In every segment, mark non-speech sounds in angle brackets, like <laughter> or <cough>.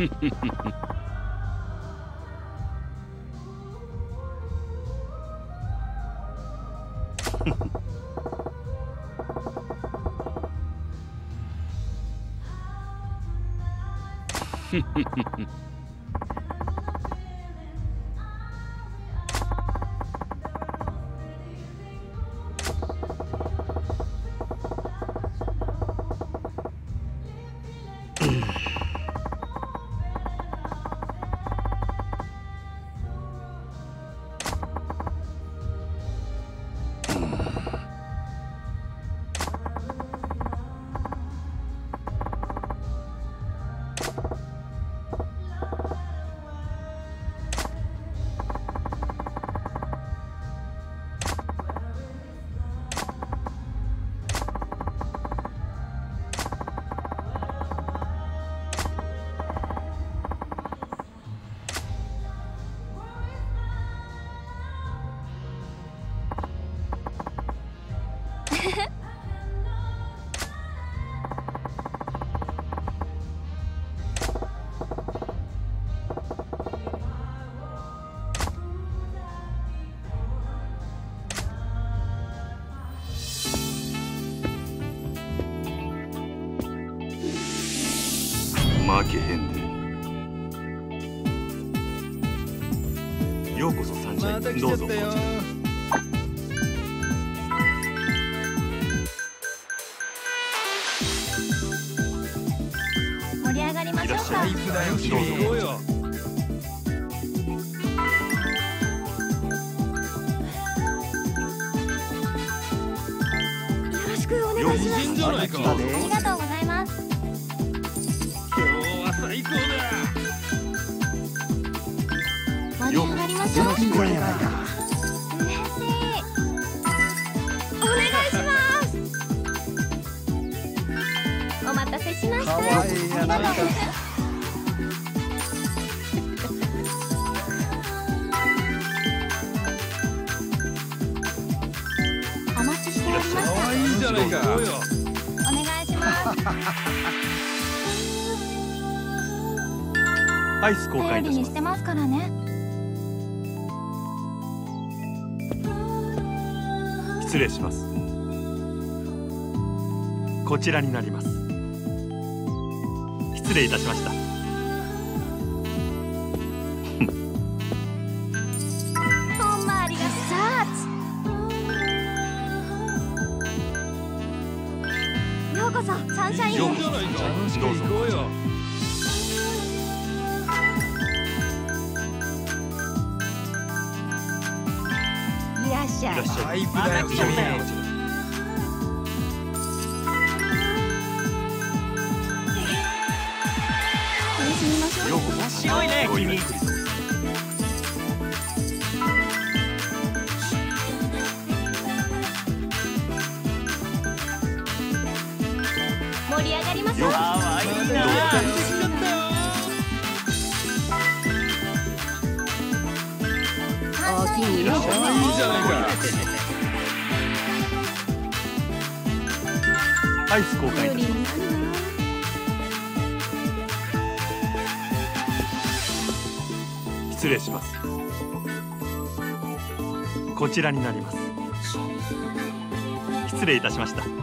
Hehehehe どうぞ。こちら盛り上がりましょうか。いらっしゃいだよ君行こうよよろしくお願いします。ありがとうございます。今日は最高だ盛り上がりましょう嬉しいお願いしますお待たせしましたお待ちしておりました可愛いじゃないか。お願いします。アイス交換頼りいたしますにしてますからね失礼します。こちらになります。失礼いたしました。ようこそサンシャインへ。いいんじゃないか楽しく行こうよらっしゃい。いらっしゃい最高だよこちらこちら楽しみましょう。ようこそ白いね君アイス交換いす失礼します。こちらになります。失礼いたしました。めっ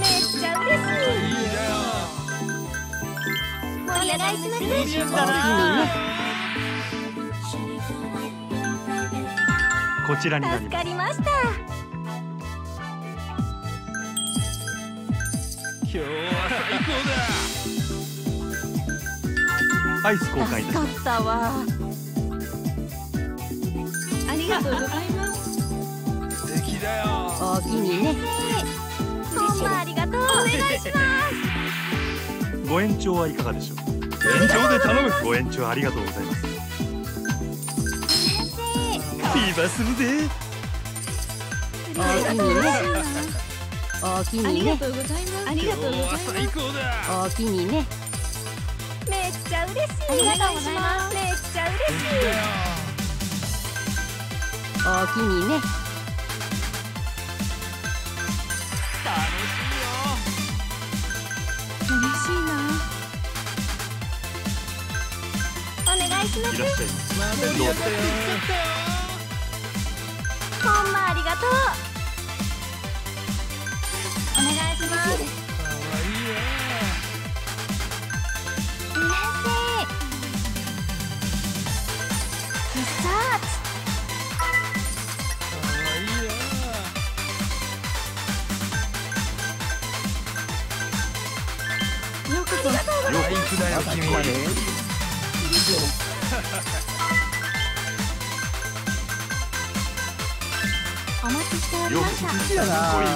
ちゃ嬉しい。いいだよお願いしますこちらになり助ます。かりました。今日は最高アイス交換いたします助かったわ。ありがとうございます。だ素敵だよ。おおきにね。ほんまありがとう。お願いします。ご延長はいかがでしょう？延長で頼む。ご延長ありがとうございますビバするぜ。おおきにね。おおきにねありがとうございます。おおきにね。めっちゃ嬉しい。ありがとうございます。めっちゃ嬉しい。おおきにね。楽しいよ。嬉しいな。お願いします。まっちゃったよほんまありがとう。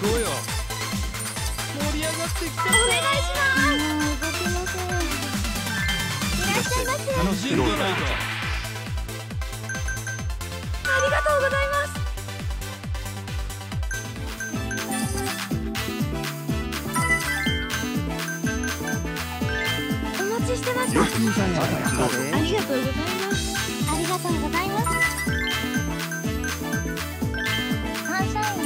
こうご行こうよ。盛り上がってきたお願いします。もう動けませんいらっしゃいませ楽しんでないとありがとうございますお待ちしてましたありがとうございます。ありがとうございます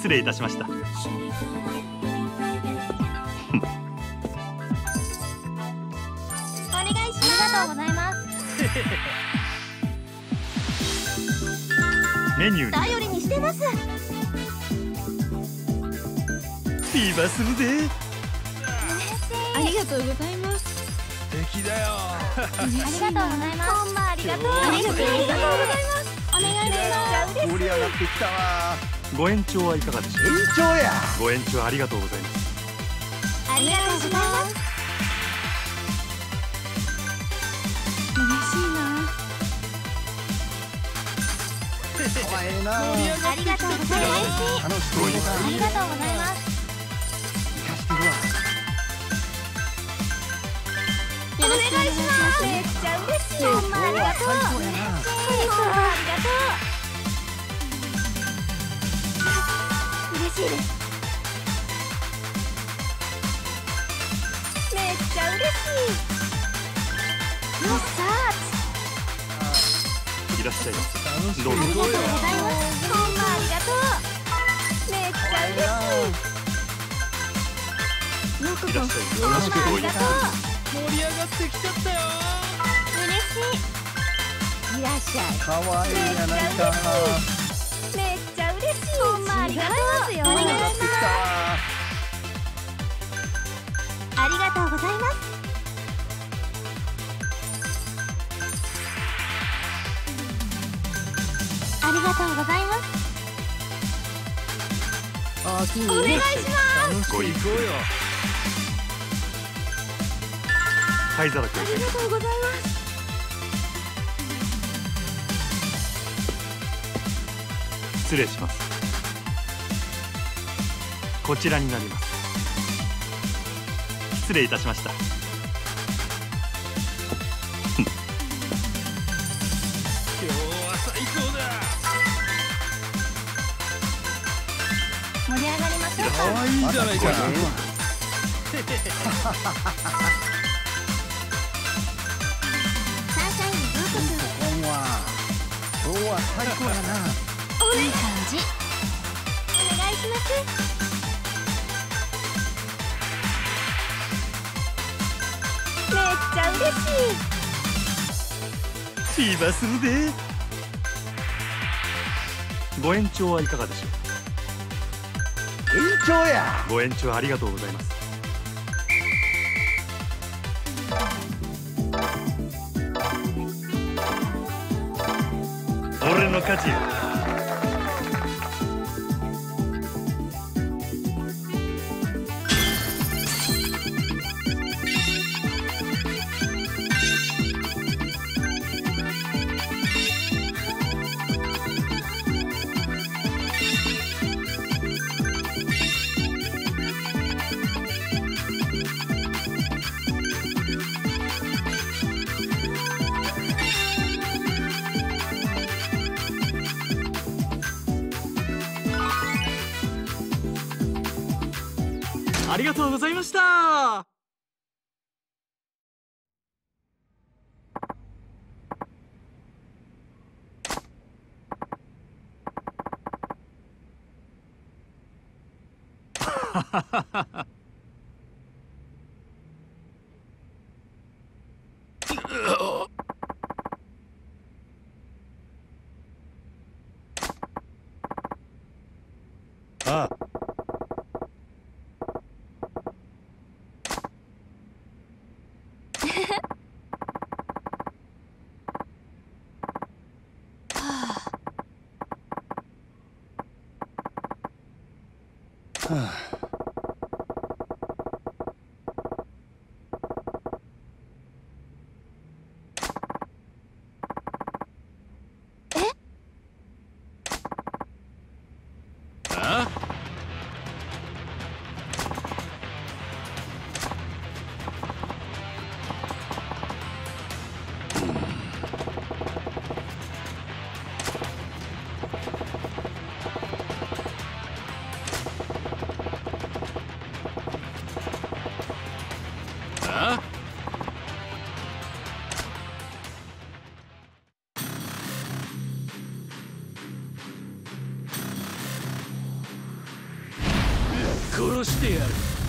失礼いたしました。お願いします。ありがとうございますメニューに頼りにしてます。ビバするぜありがとうございます。素敵だよ。ありがとうございますほんまありがとうありがとうございますお願いします盛り上がってきたわご延長はいかがでしょう延長や。ご延長ありがとうございます。ありがとうございます。嬉しいな。ありがとうございます。楽しそうだありがとうございます。生かしてるわお願いします。めっちゃ嬉しい。ほんまありがとう。ありがとう嬉しいですめっちゃ嬉しい。よっさー。いらっしゃいまどうぞありがとうございますほんまありがとう。めっちゃ嬉しい。ようこいらっしゃい。そほんまありがとう盛り上がってきちゃったよ嬉しいいらっしゃいかわいいやないか。めっちゃ嬉しいほんまありがとう。お願いし盛り上がってきたわありがとうございます。ありがとうございます。お願いします。楽しく行こうよありがとうございます失礼します。こちらになります。失礼いたしました。今日は最高だ。盛り上がりましょうか。わい。い。じゃない。かサンシャインようここんは今日は最高やなそいい感じ。お願いします。めっちゃ嬉しい。ビバするぜご延長はいかがでしょう。延長や。ご延長ありがとうございます。俺の勝ちよざいました殺してやる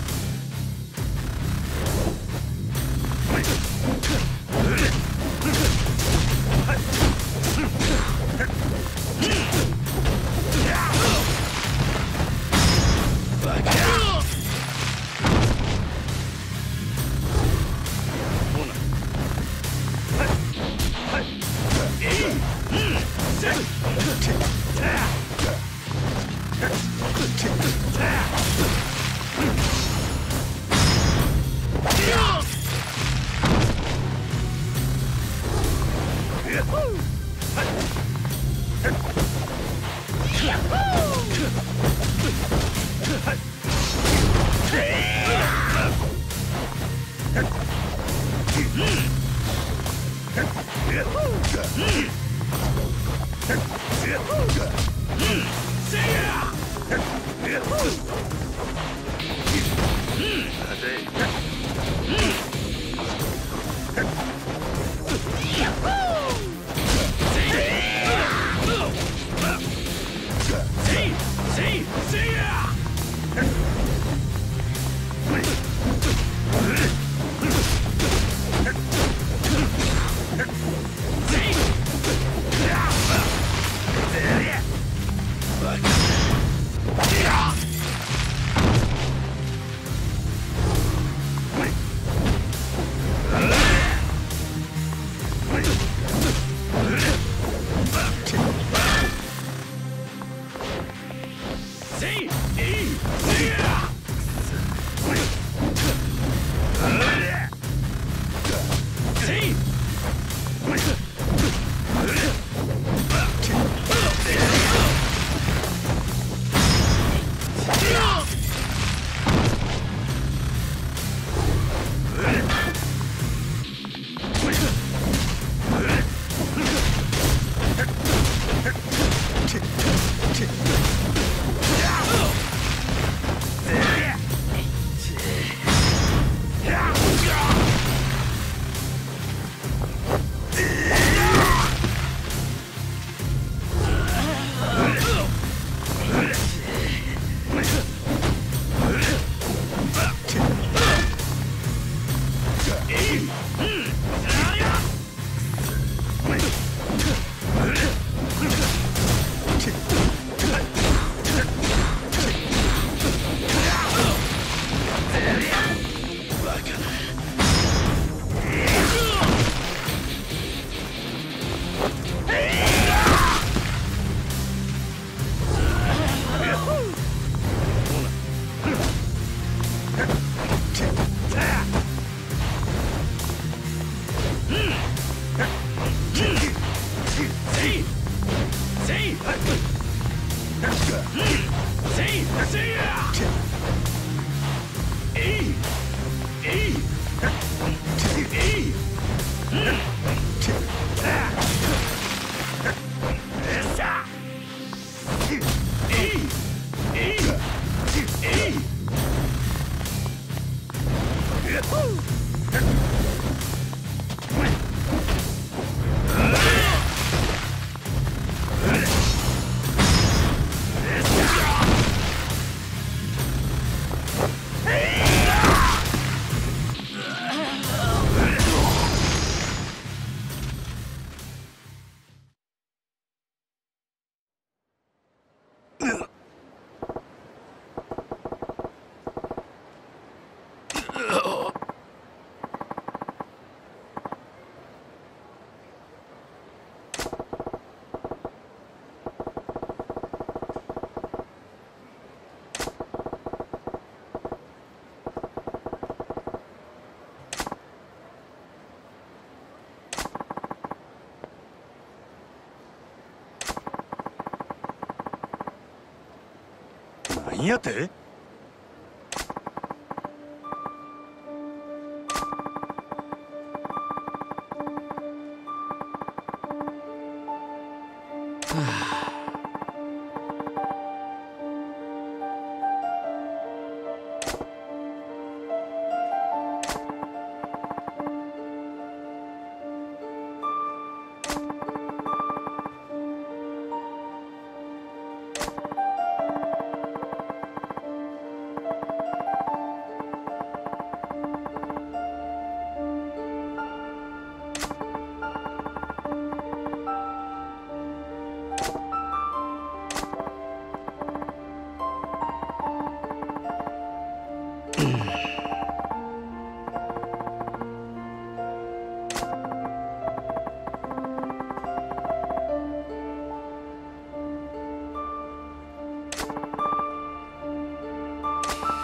何やて？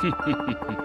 Hehehehe <laughs>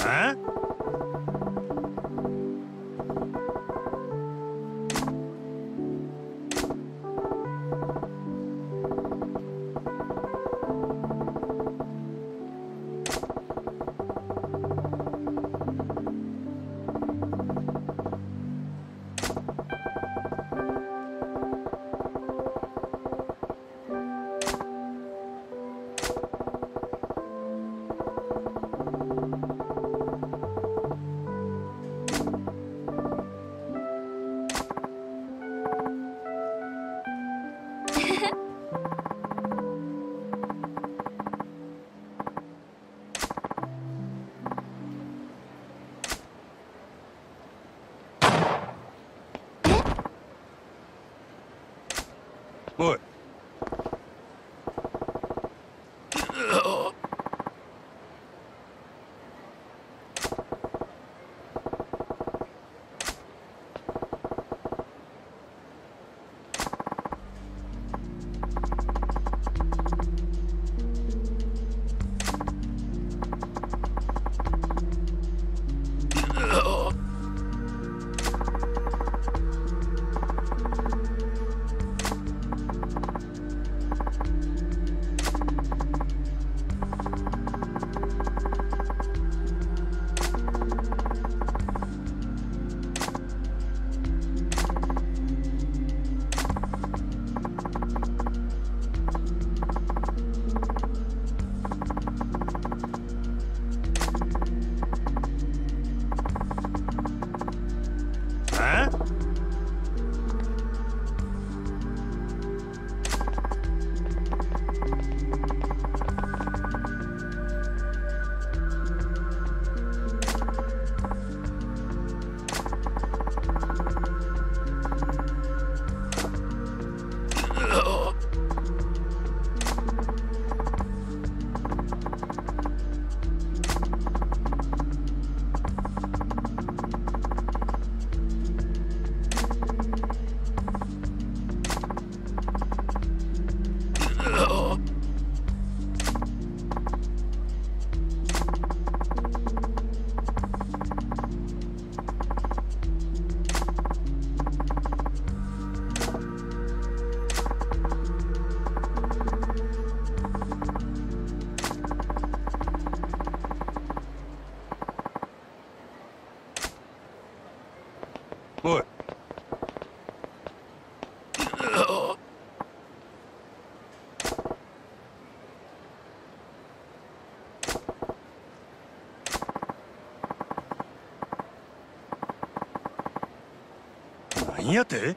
あ何やて？